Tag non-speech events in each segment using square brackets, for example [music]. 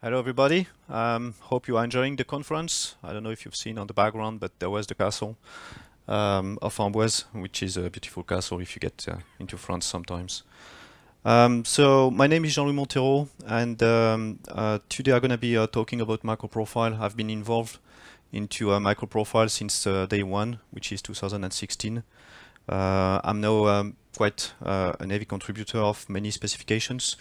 Hello, everybody. Um, hope you are enjoying the conference. I don't know if you've seen on the background, but there was the castle um, of Amboise, which is a beautiful castle if you get uh, into France sometimes. Um, so my name is Jean-Louis Monteiro, and um, uh, today I'm going to be uh, talking about microprofile. I've been involved into microprofile since uh, day one, which is 2016. Uh, I'm now um, quite uh, a heavy contributor of many specifications,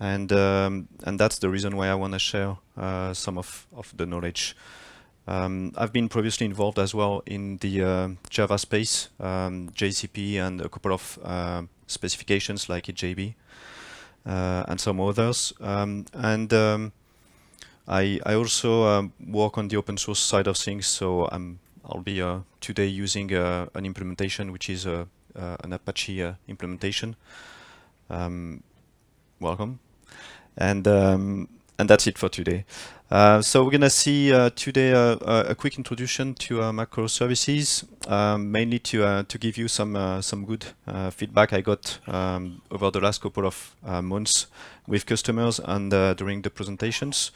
and um, and that's the reason why I want to share uh, some of, of the knowledge. Um, I've been previously involved as well in the uh, Java space, um, JCP, and a couple of uh, specifications like EJB uh, and some others. Um, and um, I, I also um, work on the open source side of things, so I'm, I'll be uh, today using uh, an implementation which is an Apache implementation. Welcome. And um, and that's it for today. Uh, so we're gonna see uh, today uh, a quick introduction to microservices, um, mainly to to give you some some good feedback I got um, over the last couple of months with customers and during the presentations.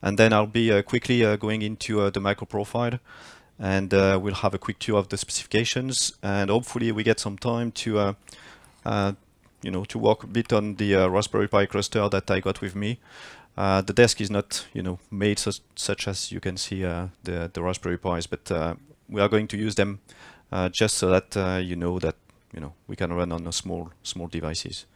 And then I'll be quickly going into the micro profile and uh, we'll have a quick tour of the specifications and hopefully we get some time to uh, uh, you know to work a bit on the Raspberry Pi cluster that I got with me uh, the desk is not, you know, made such, such as you can see uh, the, the Raspberry Pis, but uh, we are going to use them uh, just so that uh, you know that, you know, we can run on small, small devices.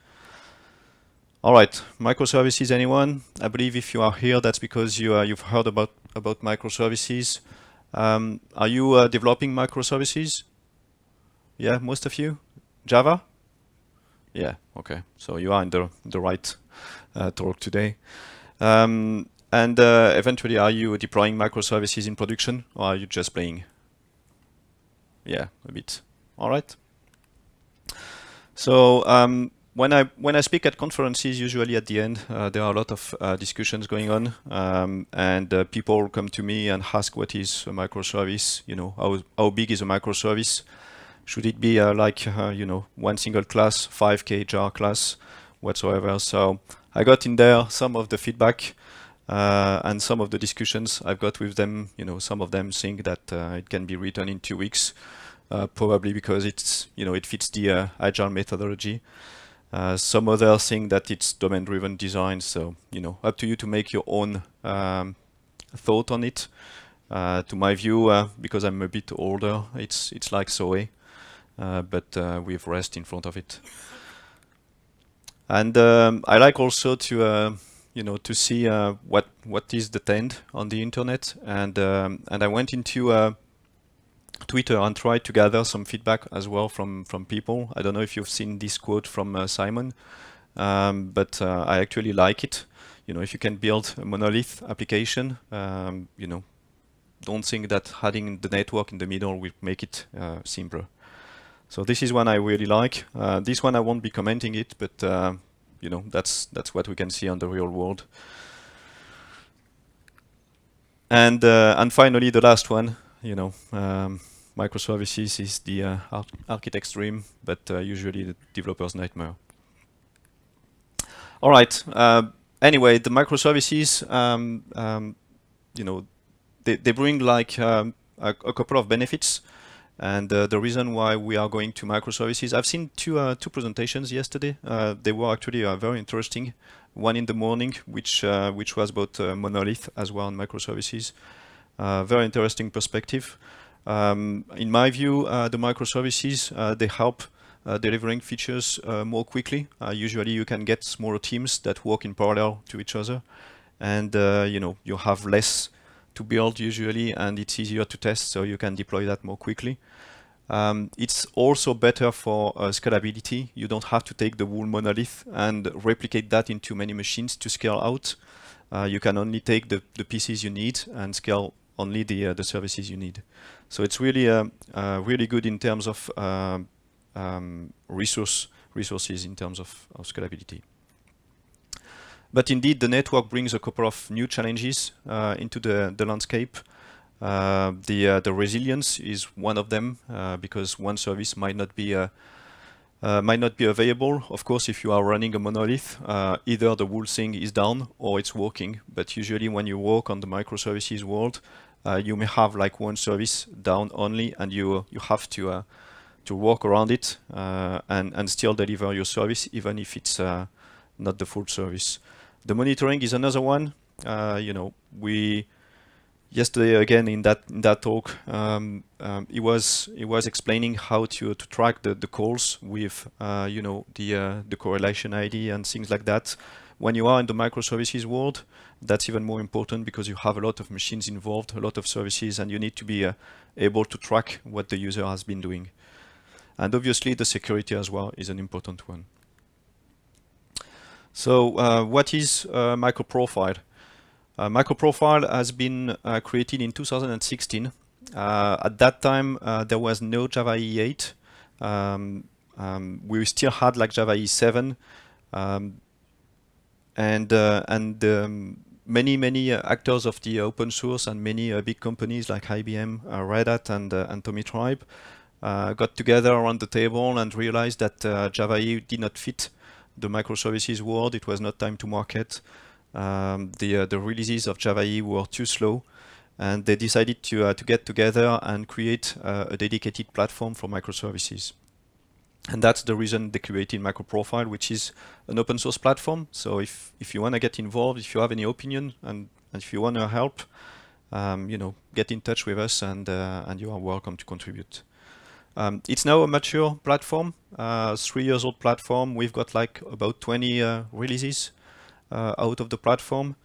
All right, microservices, anyone? I believe if you are here, that's because you, you've heard about, about microservices. Um, are you developing microservices? Yeah, most of you? Java? Yeah, okay. So you are in the, the right talk today. Um, and uh, eventually, are you deploying microservices in production or are you just playing? Yeah, a bit. All right. So um, when I when I speak at conferences, usually at the end uh, there are a lot of uh, discussions going on, um, and uh, people come to me and ask what is a microservice. You know, how how big is a microservice? Should it be like uh, you know one single class, 5k jar class, whatsoever? So I got in there some of the feedback uh, and some of the discussions I've got with them. You know, some of them think that uh, it can be written in two weeks, uh, probably because it's you know it fits the uh, agile methodology. Uh, some others think that it's domain-driven design. So you know, up to you to make your own um, thought on it. To my view, because I'm a bit older, it's it's like SOA, but with REST in front of it. [laughs] And um, I like also to uh, you know to see uh, what what is the trend on the internet, and um, and I went into uh, Twitter and tried to gather some feedback as well from from people. I don't know if you've seen this quote from uh, Simon, um, but uh, I actually like it. You know, if you can build a monolith application, um, you know, don't think that adding the network in the middle will make it uh, simpler. So this is one I really like. Uh, this one I won't be commenting it, but uh, you know that's that's what we can see on the real world. And uh, and finally the last one, you know, um, microservices is the uh, ar architect's dream, but uh, usually the developer's nightmare. All right. Uh, anyway, the microservices, um, um, you know, they they bring like um, a, a couple of benefits. And uh, the reason why we are going to microservices, I've seen two uh, two presentations yesterday. Uh, they were actually uh, very interesting. One in the morning, which uh, which was about uh, monolith as well and microservices. very interesting perspective. Um, in my view, the microservices they help delivering features more quickly. usually, you can get smaller teams that work in parallel to each other, and you know you have less to build usually and it's easier to test so you can deploy that more quickly. Um, it's also better for uh, scalability. You don't have to take the whole monolith and replicate that into many machines to scale out. Uh, you can only take the, the pieces you need and scale only the, uh, the services you need. So it's really uh, uh, really good in terms of uh, um, resource resources in terms of, of scalability. But indeed, the network brings a couple of new challenges into the, the landscape. Uh, the uh, the resilience is one of them uh, because one service might not be uh, might not be available. Of course, if you are running a monolith, uh, either the whole thing is down or it's working. But usually when you work on the microservices world, uh, you may have like one service down only and you you have to uh, to work around it uh, and, and still deliver your service even if it's uh, not the full service. The monitoring is another one. you know, we yesterday again in that in that talk um, um, he was he was explaining how to to track the, the calls with uh, you know the uh, the correlation ID and things like that. When you are in the microservices world, that's even more important because you have a lot of machines involved, a lot of services, and you need to be uh, able to track what the user has been doing. And obviously, the security as well is an important one. So, uh, what is uh, microprofile? Uh, microprofile has been uh, created in 2016. Uh, at that time, uh, there was no Java EE 8. Um, um, we still had like Java EE 7, um, and uh, and um, many many uh, actors of the open source and many big companies like IBM, Red Hat, and and Tomitribe got together around the table and realized that Java EE did not fit the microservices world. It was not time to market um, the uh, the releases of Java EE were too slow, and they decided to uh, to get together and create uh, a dedicated platform for microservices. And that's the reason they created MicroProfile, which is an open source platform. So if if you want to get involved, if you have any opinion, and, and if you want to help, um, you know, get in touch with us, and uh, and you are welcome to contribute. Um, it's now a mature platform, uh, three years old platform. We've got like about 20 uh, releases out of the platform.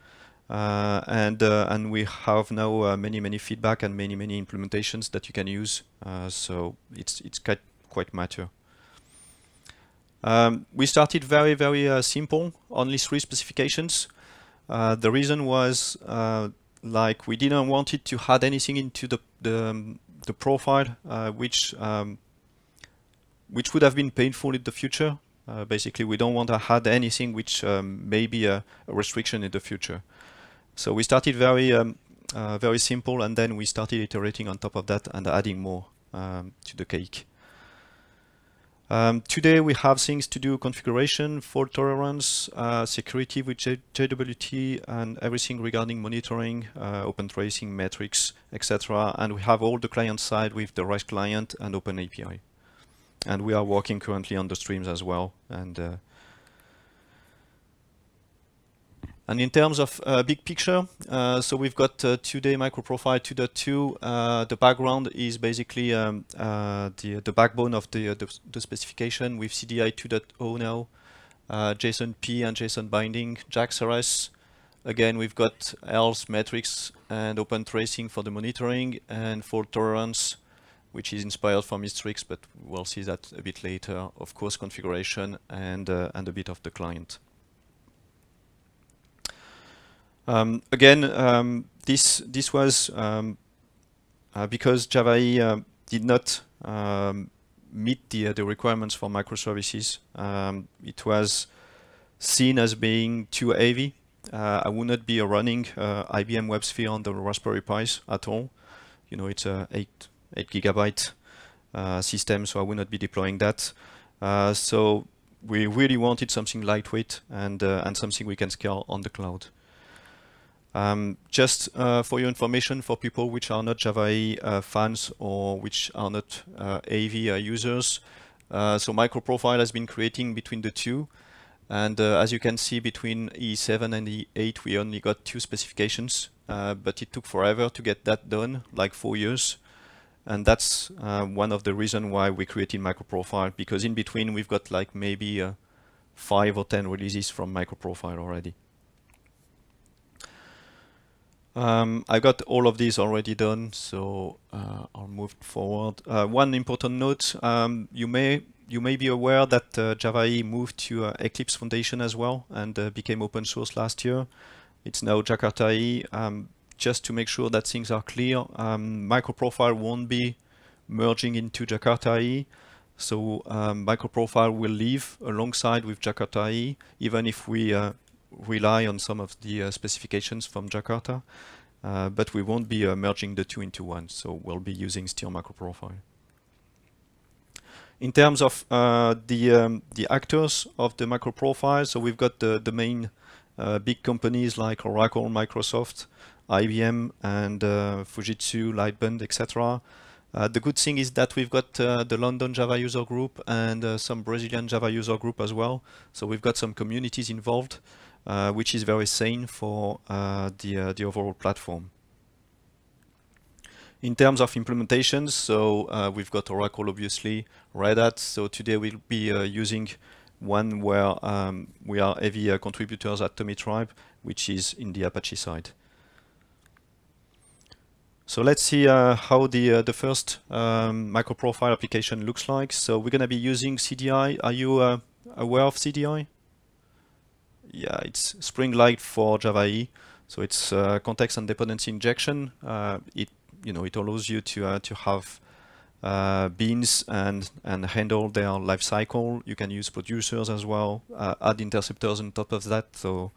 Uh, and uh, and we have now many many feedback and many many implementations that you can use. so it's it's quite quite mature. Um, we started very very simple, only three specifications. the reason was like we didn't want it to add anything into the the, um, the profile, uh, which um, which would have been painful in the future. Uh, basically, we don't want to add anything which um, may be a, a, restriction in the future. So we started very um, uh, very simple, and then we started iterating on top of that and adding more um, to the cake. Um, today we have things to do configuration, fault tolerance, uh, security with J JWT and everything regarding monitoring, uh, open tracing, metrics, etc. And we have all the client side with the REST client and Open API and we are working currently on the streams as well. And uh, and in terms of uh, big picture, uh, so we've got uh, today MicroProfile 2.2. Uh, the background is basically um, uh, the the backbone of the, the, the specification with CDI 2.0 now, JSON P and JSON binding, JAX-RS. Again, we've got else metrics and open tracing for the monitoring and fault tolerance which is inspired from Hystrix, but we'll see that a bit later. Of course, configuration and uh, and a bit of the client. Um, again, um, this this was um, uh, because Java uh, did not um, meet the uh, the requirements for microservices. Um, it was seen as being too heavy. Uh, I would not be running uh, IBM WebSphere on the Raspberry Pis at all. You know, it's a eight 8 gigabyte uh, system, so I will not be deploying that. Uh, so we really wanted something lightweight and uh, and something we can scale on the cloud. Um, just uh, for your information, for people which are not Java uh, fans or which are not uh, AV users, so MicroProfile has been creating between the two. And as you can see, between E7 and E8, we only got two specifications, but it took forever to get that done, like four years. And that's uh, one of the reasons why we created MicroProfile, because in between we've got like maybe uh, five or 10 releases from MicroProfile already. Um, I got all of these already done, so uh, I'll move forward. Uh, one important note, um, you may you may be aware that uh, Java EE moved to uh, Eclipse Foundation as well and uh, became open source last year. It's now Jakarta EE. Um, just to make sure that things are clear, um, MicroProfile won't be merging into Jakarta EE. So um, MicroProfile will live alongside with Jakarta EE, even if we uh, rely on some of the uh, specifications from Jakarta. Uh, but we won't be uh, merging the two into one, so we'll be using still MicroProfile. In terms of uh, the um, the actors of the MicroProfile, so we've got the the main uh, big companies like Oracle, Microsoft, IBM, and uh, Fujitsu, Lightbend, etc. Uh, the good thing is that we've got uh, the London Java user group and uh, some Brazilian Java user group as well. So we've got some communities involved, uh, which is very sane for uh, the, uh, the overall platform. In terms of implementations, so we've got Oracle, obviously, Red Hat. So today we'll be using one where um, we are heavy contributors at Tomitribe, which is in the Apache side. So let's see uh, how the uh, the first um, microprofile application looks like. So we're going to be using CDI. Are you uh, aware of CDI? Yeah, it's Spring Light for Java E. So it's uh, context and dependency injection. Uh, it you know it allows you to uh, to have beans and and handle their life cycle. You can use producers as well. add interceptors on top of that. So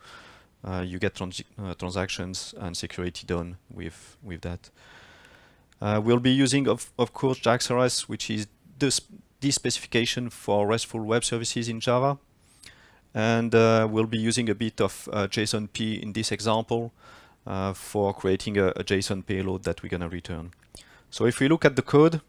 uh, you get trans uh, transactions and security done with with that. Uh, we'll be using, of, of course, JAX-RS, which is the, sp specification for RESTful web services in Java. And uh, we'll be using a bit of uh, JSONP in this example uh, for creating a, a, JSON payload that we're going to return. So if we look at the code,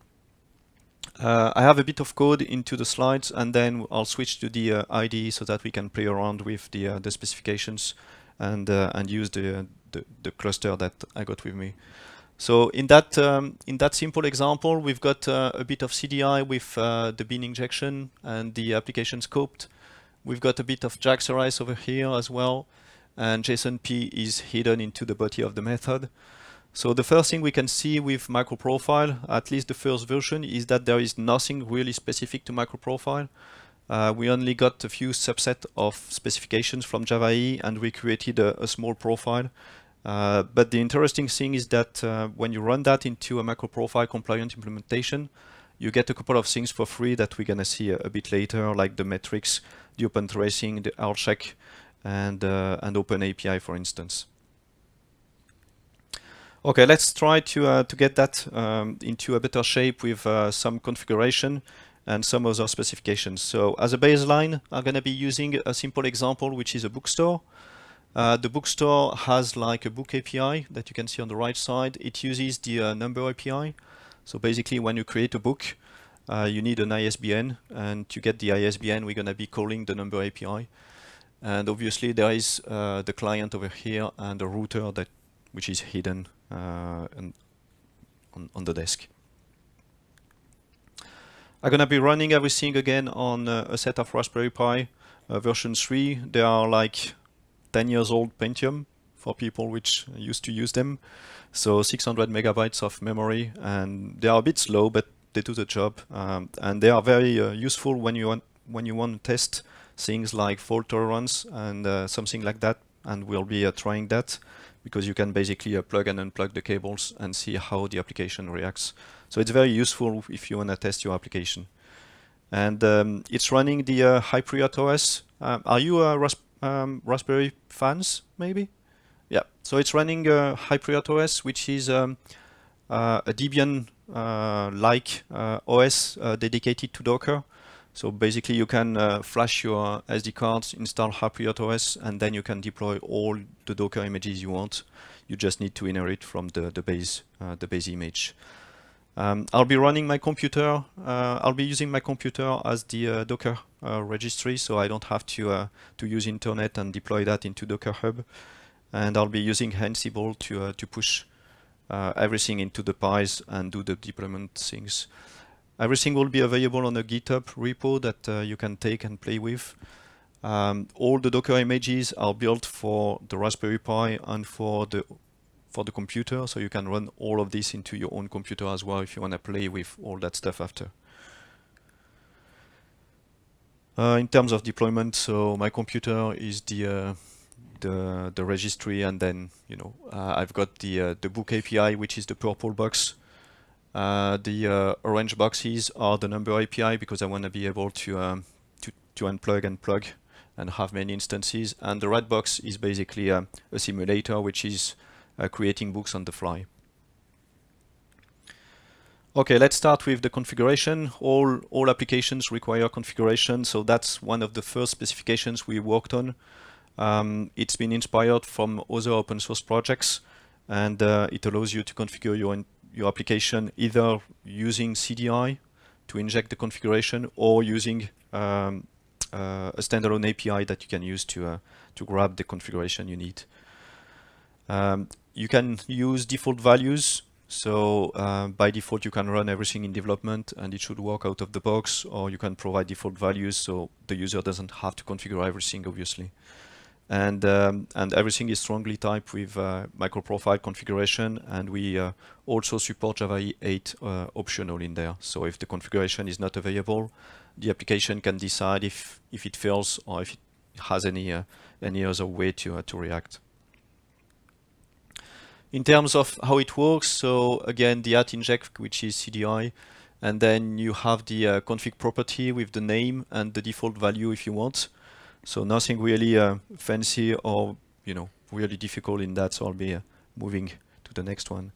I have a bit of code into the slides and then I'll switch to the IDE so that we can play around with the, the specifications and uh, and use the, the, the cluster that I got with me. So in that um, in that simple example, we've got uh, a bit of CDI with uh, the bean injection and the application scoped. We've got a bit of JAX-RS over here as well, and JSONP is hidden into the body of the method. So the first thing we can see with microprofile, at least the first version, is that there is nothing really specific to microprofile. Uh, we only got a few subset of specifications from Java E and we created a, a small profile. Uh, but the interesting thing is that uh, when you run that into a microprofile compliant implementation, you get a couple of things for free that we're gonna see a, a bit later, like the metrics, the open tracing, the R check, and uh, and Open API, for instance. Okay, let's try to uh, to get that um, into a better shape with uh, some configuration and some other specifications. So as a baseline, I'm going to be using a simple example, which is a bookstore. Uh, the bookstore has like a book API that you can see on the right side. It uses the uh, number API. So basically, when you create a book, uh, you need an ISBN, and to get the ISBN, we're going to be calling the number API. And obviously, there is uh, the client over here and the router that which is hidden uh, on, on the desk. I'm gonna be running everything again on uh, a set of Raspberry Pi uh, version 3. They are like 10 years old Pentium for people which used to use them. So 600 megabytes of memory and they are a bit slow but they do the job um, and they are very uh, useful when you want when you want to test things like fault tolerance and uh, something like that and we'll be uh, trying that because you can basically uh, plug and unplug the cables and see how the application reacts. So it's very useful if you want to test your application. And um, it's running the uh, Hypriot OS. Um, are you a Ras um, Raspberry fans, maybe? Yeah, so it's running uh, Hypriot OS, which is um, uh, a Debian-like uh, uh, OS uh, dedicated to Docker. So basically you can uh, flash your SD cards, install Hypriot OS, and then you can deploy all the Docker images you want. You just need to inherit from the, the base uh, the base image. Um, I'll be running my computer. Uh, I'll be using my computer as the uh, Docker uh, registry, so I don't have to uh, to use internet and deploy that into Docker Hub. And I'll be using Ansible to to push everything into the pies and do the deployment things. Everything will be available on a GitHub repo that uh, you can take and play with. Um, all the Docker images are built for the Raspberry Pi and for the for the computer, so you can run all of this into your own computer as well if you want to play with all that stuff after. Uh, in terms of deployment, so my computer is the uh, the the registry, and then you know uh, I've got the uh, the book API, which is the purple box uh, the uh, orange boxes are the number API because I want to be able to, um, to, to unplug and plug and have many instances. And the red box is basically a, a simulator which is creating books on the fly. Okay, let's start with the configuration. All, all applications require configuration, so that's one of the first specifications we worked on. Um, it's been inspired from other open source projects, and uh, it allows you to configure your, your application either using CDI to inject the configuration or using um, uh, a standalone API that you can use to, uh, to grab the configuration you need. Um, you can use default values so uh, by default, you can run everything in development and it should work out of the box, or you can provide default values so the user doesn't have to configure everything, obviously. And, um, and everything is strongly typed with uh, microprofile configuration, and we uh, also support Java 8 uh, optional in there. So if the configuration is not available, the application can decide if, if it fails or if it has any, uh, any other way to, uh, to react. In terms of how it works, so again, the at inject, which is CDI, and then you have the uh, config property with the name and the default value if you want. So nothing really uh, fancy or, you know, really difficult in that, so I'll be uh, moving to the next one.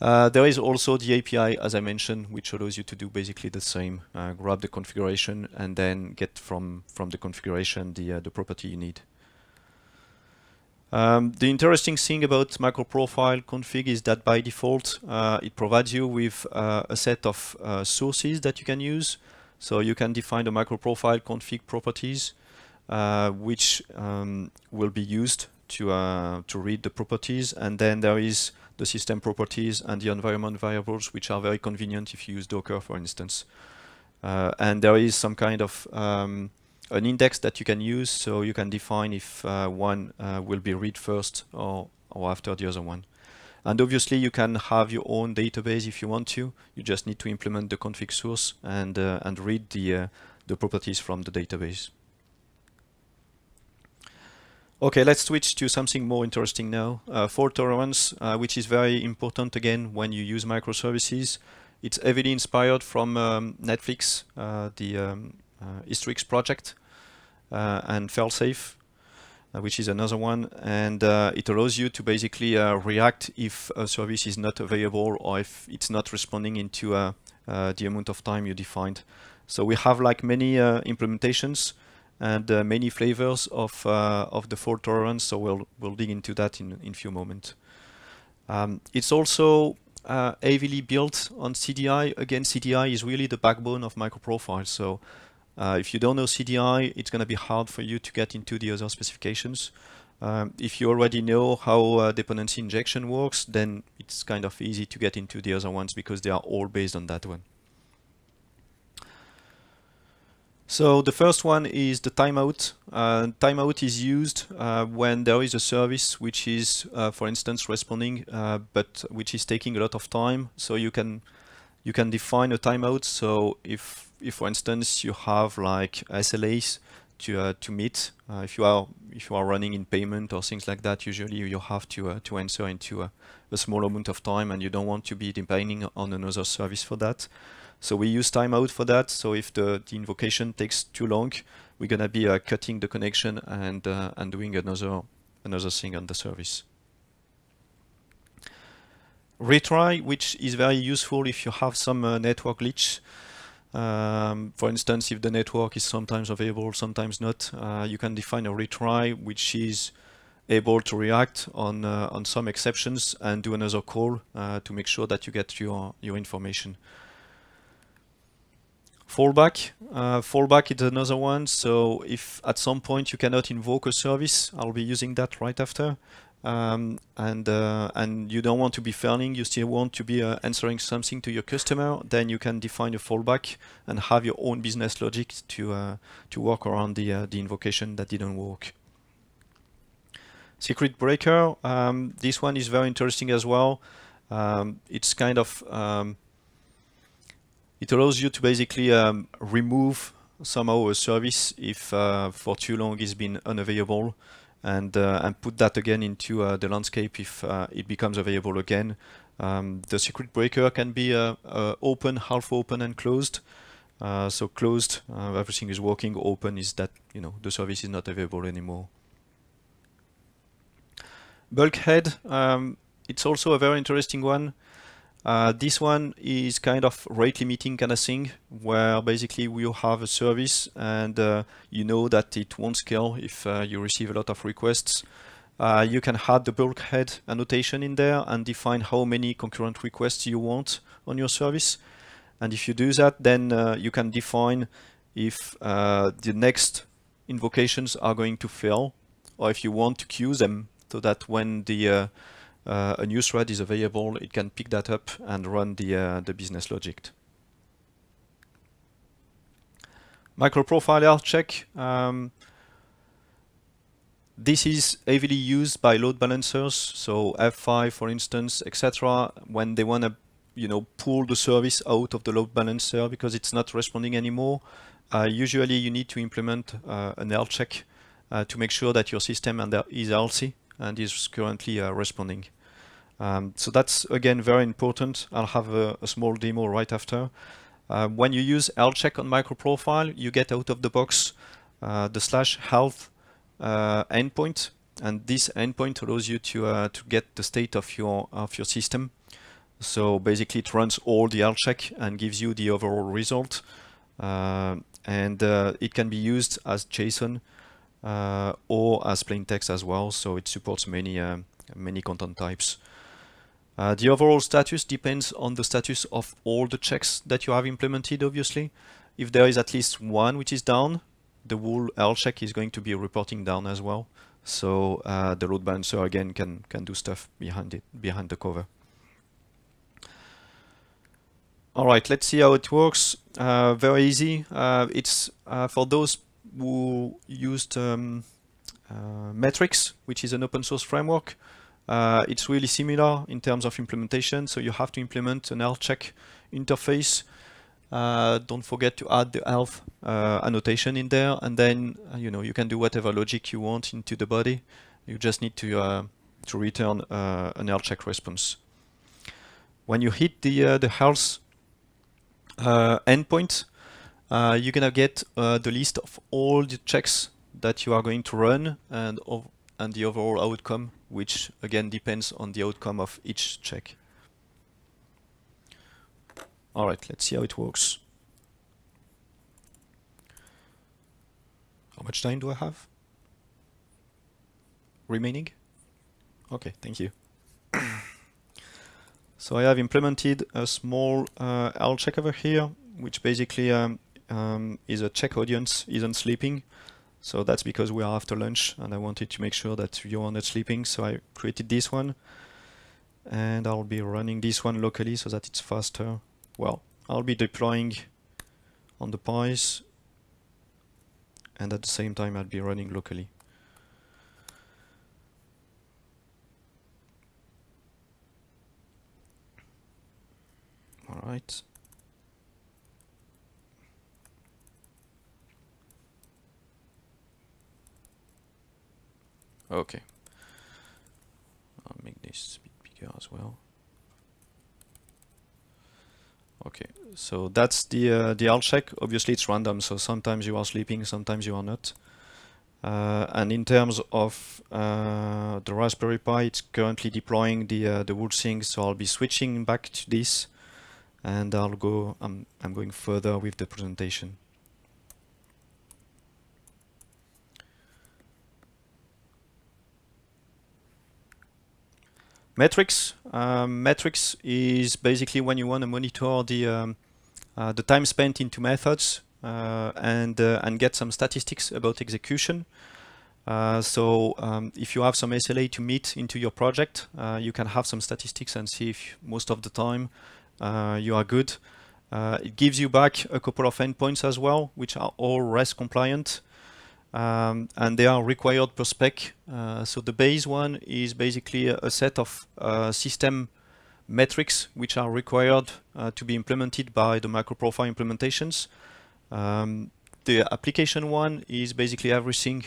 Uh, there is also the API, as I mentioned, which allows you to do basically the same. Uh, grab the configuration and then get from, from the configuration the, uh, the property you need. Um, the interesting thing about microprofile config is that by default uh, it provides you with uh, a set of uh, sources that you can use. So you can define the microprofile config properties uh, which um, will be used to, uh, to read the properties and then there is the system properties and the environment variables which are very convenient if you use Docker for instance. Uh, and there is some kind of um, an index that you can use so you can define if uh, one uh, will be read first or, or after the other one. And obviously you can have your own database if you want to. You just need to implement the config source and, uh, and read the, uh, the properties from the database. Okay, let's switch to something more interesting now. Uh, fault tolerance, uh, which is very important again when you use microservices. It's heavily inspired from um, Netflix, the um, uh, project and failsafe, uh, which is another one. And it allows you to basically react if a service is not available or if it's not responding into the amount of time you defined. So we have like many implementations and uh, many flavors of uh, of the fault tolerance. So we'll we'll dig into that in in few moments. Um, it's also uh, heavily built on CDI. Again, CDI is really the backbone of microprofile. So uh, if you don't know CDI, it's going to be hard for you to get into the other specifications. Um, if you already know how uh, dependency injection works, then it's kind of easy to get into the other ones because they are all based on that one. So the first one is the timeout. Uh, timeout is used uh, when there is a service which is, uh, for instance, responding, uh, but which is taking a lot of time. So you can you can define a timeout. So if if for instance you have like SLAs to uh, to meet, uh, if you are if you are running in payment or things like that, usually you have to uh, to answer into a, a, small amount of time, and you don't want to be depending on another service for that. So we use timeout for that. So if the, the invocation takes too long, we're gonna be uh, cutting the connection and uh, and doing another another thing on the service retry, which is very useful if you have some uh, network glitch. Um, for instance, if the network is sometimes available, sometimes not, uh, you can define a retry which is able to react on uh, on some exceptions and do another call uh, to make sure that you get your your information. Fallback. Uh, fallback is another one. So if at some point you cannot invoke a service, I'll be using that right after um, and uh, and you don't want to be failing, you still want to be uh, answering something to your customer, then you can define a fallback and have your own business logic to uh, to work around the uh, the invocation that didn't work. Circuit breaker. Um, this one is very interesting as well. Um, it's kind of um, it allows you to basically um, remove somehow a service if uh, for too long it's been unavailable and uh, and put that again into uh, the landscape if uh, it becomes available again. Um, the circuit breaker can be open, half open, and closed. so closed, everything is working. Open is that you know the service is not available anymore. Bulkhead, um, it's also a very interesting one. Uh, this one is kind of rate limiting kind of thing, where basically you have a service and uh, you know that it won't scale if uh, you receive a lot of requests. Uh, you can add the bulkhead annotation in there and define how many concurrent requests you want on your service. And if you do that, then uh, you can define if uh, the next invocations are going to fail or if you want to queue them so that when the uh, uh, a new thread is available, it can pick that up and run the, uh, the business logic. Microprofile health check. Um, this is heavily used by load balancers, so F5 for instance, etc. When they want to, you know, pull the service out of the load balancer because it's not responding anymore. Uh, usually, you need to implement uh, an health check uh, to make sure that your system is healthy and is currently uh, responding. Um, so that's again very important. I'll have a, a small demo right after. Uh, when you use health check on microprofile, you get out of the box uh, the slash health uh, endpoint, and this endpoint allows you to uh, to get the state of your of your system. So basically, it runs all the health check and gives you the overall result, uh, and it can be used as JSON or as plain text as well. So it supports many many content types. Uh, the overall status depends on the status of all the checks that you have implemented, obviously. If there is at least one which is down, the whole health check is going to be reporting down as well. So uh, the load balancer again can can do stuff behind it behind the cover. All right, let's see how it works. Uh, very easy. Uh, it's uh, for those who used um, uh, Metrics, which is an open source framework. Uh, it's really similar in terms of implementation. So you have to implement an health check interface uh, don't forget to add the health uh, annotation in there, and then uh, you know you can do whatever logic you want into the body. You just need to uh, to return uh, an health check response. When you hit the the health endpoint, you're gonna get the list of all the checks that you are going to run and and the overall outcome, which again depends on the outcome of each check. All right, let's see how it works. How much time do I have? Remaining? Okay, thank you. [coughs] so I have implemented a small uh, health check over here, which basically um, um, is a check audience isn't sleeping. So that's because we are after lunch and I wanted to make sure that you are not sleeping. So I created this one and I'll be running this one locally so that it's faster well, I'll be deploying on the pies and at the same time I'll be running locally. All right. Okay. I'll make this a bit bigger as well. Okay, so that's the uh, the health check. Obviously, it's random, so sometimes you are sleeping, sometimes you are not. Uh, and in terms of uh, the Raspberry Pi, it's currently deploying the uh, the WoolSync, so I'll be switching back to this, and I'll go. I'm I'm going further with the presentation. Metrics. Um, metrics is basically when you want to monitor the um, uh, the time spent into methods uh, and uh, and get some statistics about execution. Uh, so um, if you have some SLA to meet into your project, uh, you can have some statistics and see if most of the time uh, you are good. it gives you back a couple of endpoints as well, which are all REST compliant. Um, and they are required per spec. Uh, so the base one is basically a, set of uh, system metrics which are required uh, to be implemented by the microprofile implementations. Um, the application one is basically everything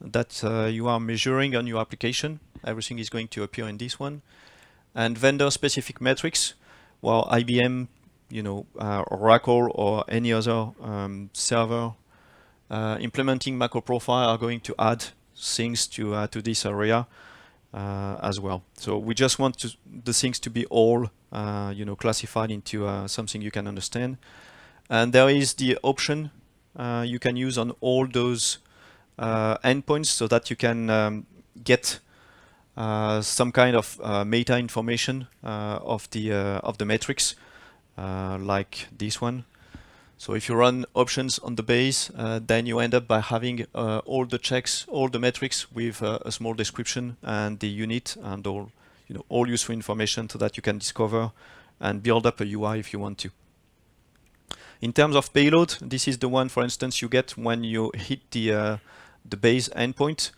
that uh, you are measuring on your application. Everything is going to appear in this one. And vendor-specific metrics, well, IBM, you know, uh, Oracle or any other um, server implementing microprofile are going to add things to uh, to this area. uh, as well. So we just want to, the things to be all, uh, you know, classified into uh, something you can understand. And there is the option uh, you can use on all those uh, endpoints so that you can um, get uh, some kind of meta information of the of the metrics, like this one. So if you run options on the base, uh, then you end up by having uh, all the checks, all the metrics with uh, a small description and the unit and all, you know, all useful information so that you can discover and build up a UI if you want to. In terms of payload, this is the one, for instance, you get when you hit the uh, the base endpoint.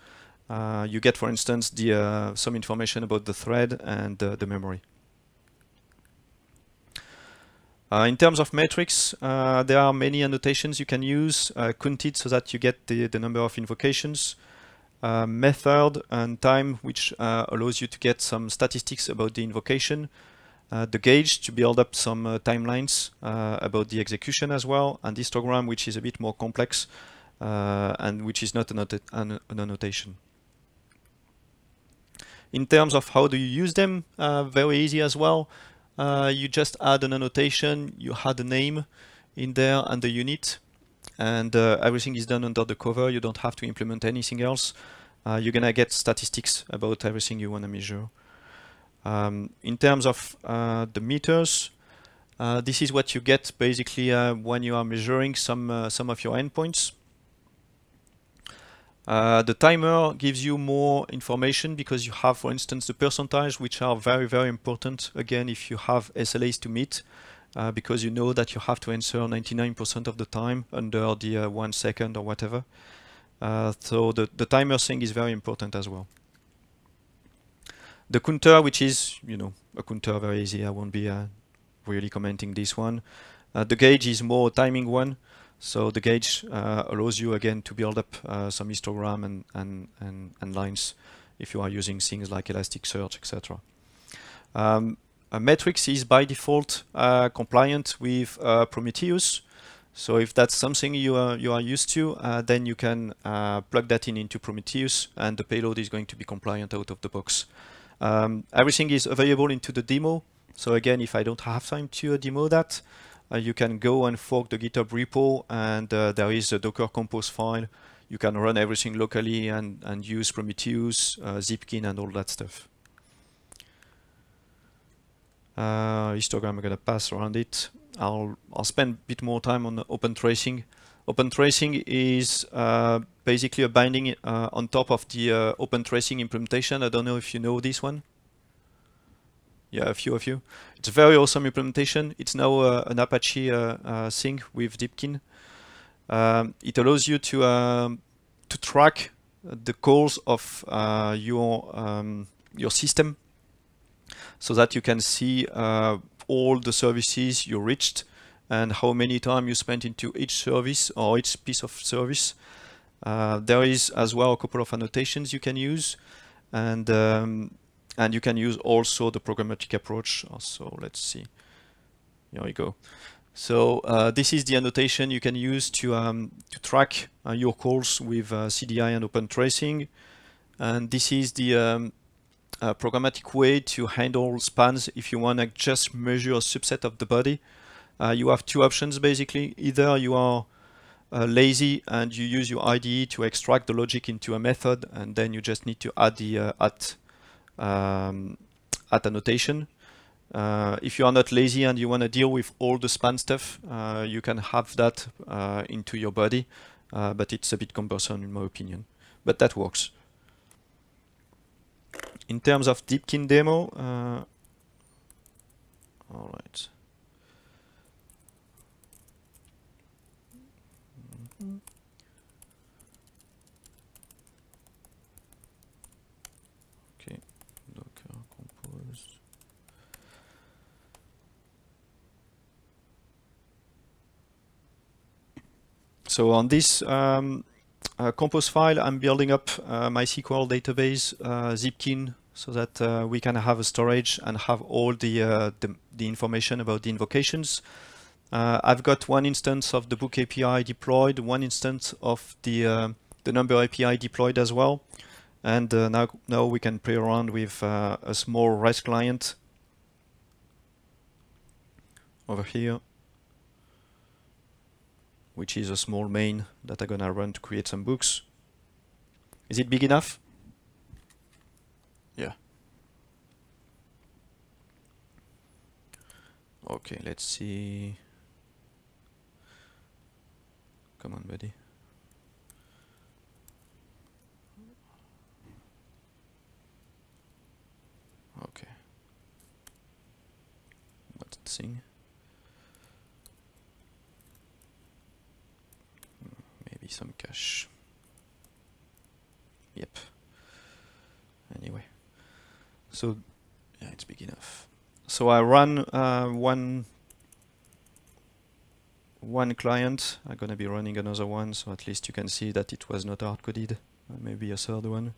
Uh, you get, for instance, the uh, some information about the thread and the memory. Uh, in terms of metrics, uh, there are many annotations you can use. Uh, counted so that you get the, the number of invocations. Uh, method and time, which uh, allows you to get some statistics about the invocation. Uh, the gauge to build up some timelines about the execution as well. And histogram, which is a bit more complex and which is not an, an, an, annotation. In terms of how do you use them, very easy as well. Uh, you just add an annotation, you add a name in there and the unit, and uh, everything is done under the cover. You don't have to implement anything else. Uh, you're gonna get statistics about everything you want to measure. Um, in terms of uh, the meters, uh, this is what you get basically uh, when you are measuring some some of your endpoints. Uh, the timer gives you more information because you have, for instance, the percentage, which are very, very important, again, if you have SLAs to meet, uh, because you know that you have to answer 99% of the time under the uh, one second or whatever. Uh, so the, the timer thing is very important as well. The counter, which is, you know, a counter very easy, I won't be uh, really commenting this one. the gauge is more timing one. So the gauge uh, allows you again to build up uh, some histogram and, and, and, and, lines if you are using things like Elasticsearch, etc. Um, metrics is by default uh, compliant with uh, Prometheus. So if that's something you are, you are used to, uh, then you can uh, plug that in into Prometheus and the payload is going to be compliant out of the box. Um, everything is available into the demo. So again, if I don't have time to demo that, you can go and fork the GitHub repo and uh, there is a Docker Compose file. You can run everything locally and, and use Prometheus, uh, Zipkin and all that stuff. Uh, histogram, I'm gonna pass around it. I'll, I'll spend a bit more time on open tracing. Open tracing is uh, basically a binding uh, on top of the uh, open tracing implementation. I don't know if you know this one yeah, a few of you. It's a very awesome implementation. It's now uh, an Apache uh, uh, thing with Zipkin. Um, it allows you to um, to track the calls of uh, your um, your system, so that you can see uh, all the services you reached and how many time you spent into each service or each piece of service. Uh, there is as well a couple of annotations you can use, and um, and you can use also the programmatic approach. So let's see. Here we go. So uh, this is the annotation you can use to, um, to track uh, your calls with uh, CDI and open tracing. And this is the um, uh, programmatic way to handle spans if you want to just measure a subset of the body. Uh, you have two options basically. Either you are uh, lazy and you use your IDE to extract the logic into a method and then you just need to add the at um, at annotation. Uh, if you are not lazy and you want to deal with all the span stuff, uh, you can have that uh, into your body, uh, but it's a bit cumbersome in my opinion. But that works. In terms of Zipkin demo, uh, all right. So on this um, uh, compose file, I'm building up uh, MySQL database, uh, Zipkin, so that uh, we can have a storage and have all the, uh, the, the, information about the invocations. Uh, I've got one instance of the book API deployed, one instance of the, the number API deployed as well. And uh, now, now we can play around with uh, a small REST client over here, which is a small main that I'm gonna run to create some books. Is it big enough? Yeah. Okay, let's see. Come on, buddy. Okay. What's the thing? Some cache. Yep. Anyway. So, yeah, it's big enough. So I run uh, one one client. I'm gonna be running another one, so at least you can see that it was not hard coded. Uh, maybe a third one.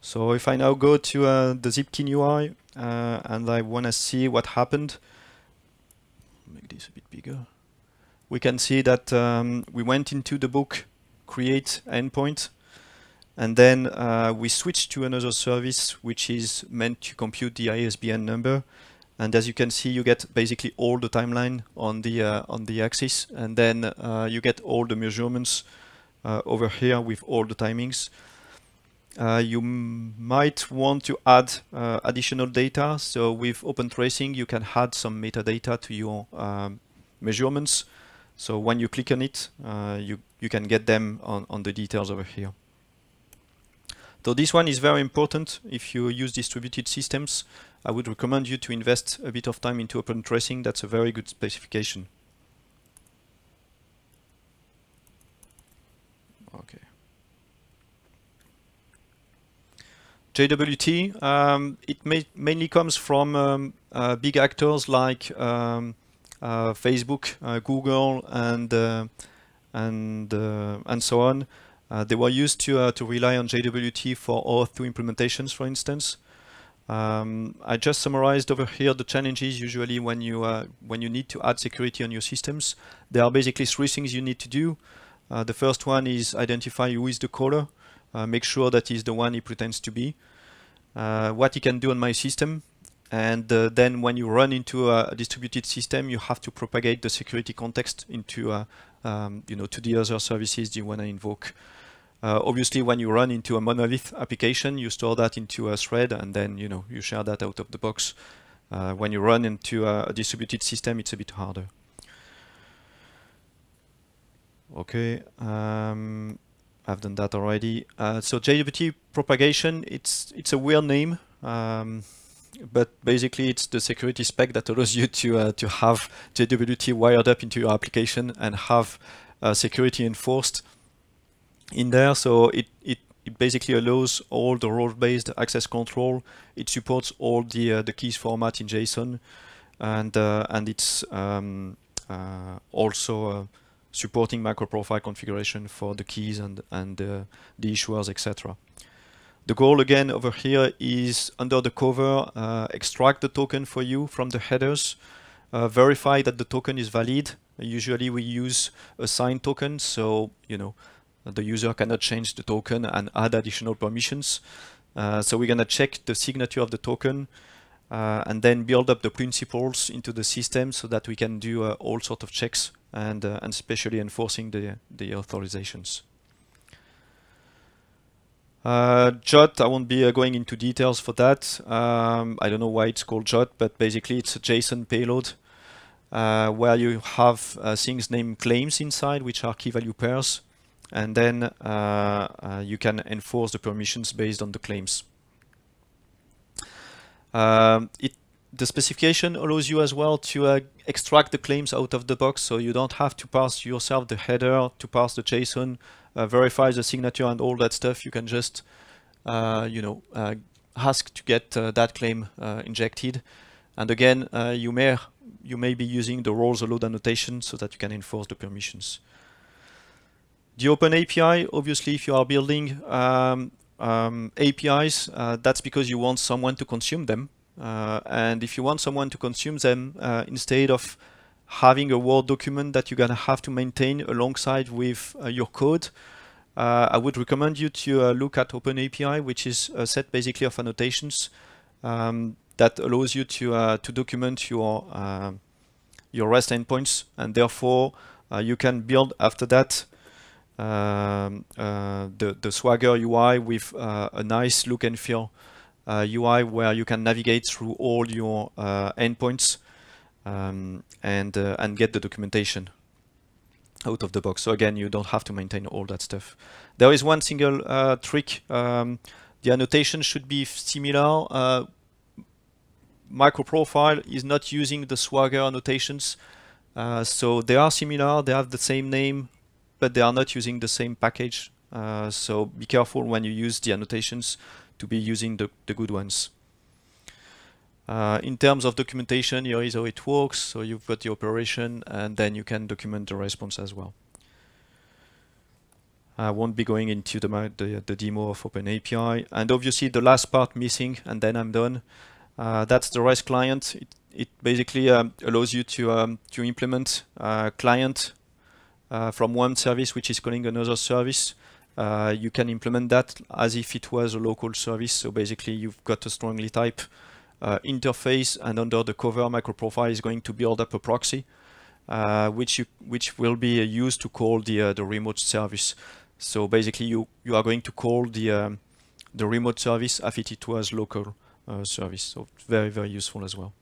So if I now go to uh, the Zipkin UI uh, and I want to see what happened, make this a bit bigger. We can see that um, we went into the book create endpoint and then uh, we switched to another service which is meant to compute the ISBN number. And as you can see you get basically all the timeline on the uh, on the axis. And then uh, you get all the measurements uh, over here with all the timings uh, you might want to add uh, additional data so with open tracing you can add some metadata to your um, measurements so when you click on it uh, you you can get them on, on the details over here so this one is very important if you use distributed systems. I would recommend you to invest a bit of time into open tracing. That's a very good specification. Okay. JWT, um, it mainly comes from um, uh, big actors like um, uh, Facebook, uh, Google, and uh, and uh, and so on. Uh, they were used to, to rely on JWT for OAuth2 implementations, for instance. Um, I just summarized over here the challenges usually when you when you need to add security on your systems. There are basically three things you need to do. The first one is identify who is the caller. Uh, make sure that he's the one he pretends to be. Uh, what he can do on my system. And then when you run into a distributed system, you have to propagate the security context into um, you know to the other services you want to invoke. Uh, obviously, when you run into a monolith application, you store that into a thread, and then you know you share that out of the box. Uh, when you run into a, a, distributed system, it's a bit harder. Okay, um, I've done that already. Uh, so JWT propagation, it's it's a weird name, um, but basically it's the security spec that allows you to uh, to have JWT wired up into your application and have uh, security enforced in there. So it, it, it basically allows all the role-based access control. It supports all the uh, the keys format in JSON, and uh, and it's um, uh, also supporting microprofile configuration for the keys and and uh, the issuers, etc. The goal again over here is under the cover uh, extract the token for you from the headers, verify that the token is valid. Usually we use a signed token, so you know the user cannot change the token and add additional permissions. Uh, so we're going to check the signature of the token uh, and then build up the principals into the system so that we can do uh, all sort of checks and, uh, and especially enforcing the, the authorizations. Uh, JWT, I won't be uh, going into details for that. Um, I don't know why it's called JWT, but basically it's a JSON payload uh, where you have uh, things named claims inside, which are key value pairs and then uh, uh, you can enforce the permissions based on the claims. Um, it, the specification allows you as well to uh, extract the claims out of the box, so you don't have to pass yourself the header, to pass the JSON, uh, verify the signature and all that stuff. You can just, uh, you know, uh, ask to get that claim injected. And again, you may you may be using the RolesAllowed annotation so that you can enforce the permissions. The Open API, obviously, if you are building um, um, APIs, uh, that's because you want someone to consume them. Uh, and if you want someone to consume them, uh, instead of having a Word document that you're gonna have to maintain alongside with uh, your code. Uh, I would recommend you to uh, look at OpenAPI, which is a set basically of annotations um, that allows you to uh, to document your uh, your REST endpoints, and therefore uh, you can build after that um, the the Swagger UI with a nice look and feel UI where you can navigate through all your endpoints um, and uh, and get the documentation out of the box. So again, you don't have to maintain all that stuff. There is one single uh, trick. Um, the annotation should be similar. Uh, microprofile is not using the Swagger annotations. Uh, so they are similar, they have the same name, but they are not using the same package. Uh, so be careful when you use the annotations to be using the, the good ones. Uh, in terms of documentation, here is how it works. So you've got the operation and then you can document the response as well. I won't be going into the, the, the demo of OpenAPI. And obviously the last part missing and then I'm done. Uh, that's the REST client. It, it basically um, allows you to, um, to implement a client uh, from one service which is calling another service. Uh, you can implement that as if it was a local service. So basically you've got a strongly type uh, interface and under the cover microprofile is going to build up a proxy uh, which you which will be uh, used to call the uh, the remote service. So basically you you are going to call the um, the remote service as if it was local uh, service. So very very useful as well.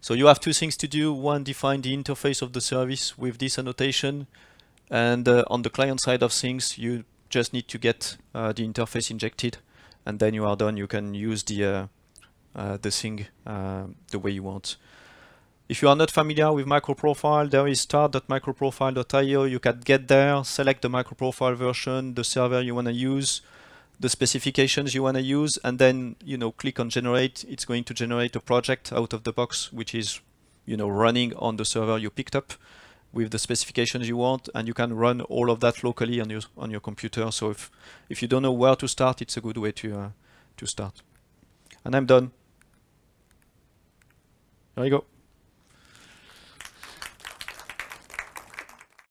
So you have two things to do. One define the interface of the service with this annotation and uh, on the client side of things you just need to get the interface injected and then you are done you can use the uh, the thing uh, the way you want. If you are not familiar with microprofile, there is start.microprofile.io. You can get there, select the microprofile version, the server you want to use, the specifications you want to use, and then you know click on generate. It's going to generate a project out of the box, which is you know running on the server you picked up with the specifications you want, and you can run all of that locally on your on your computer. So if if you don't know where to start, it's a good way to uh, to start. And I'm done. There you go.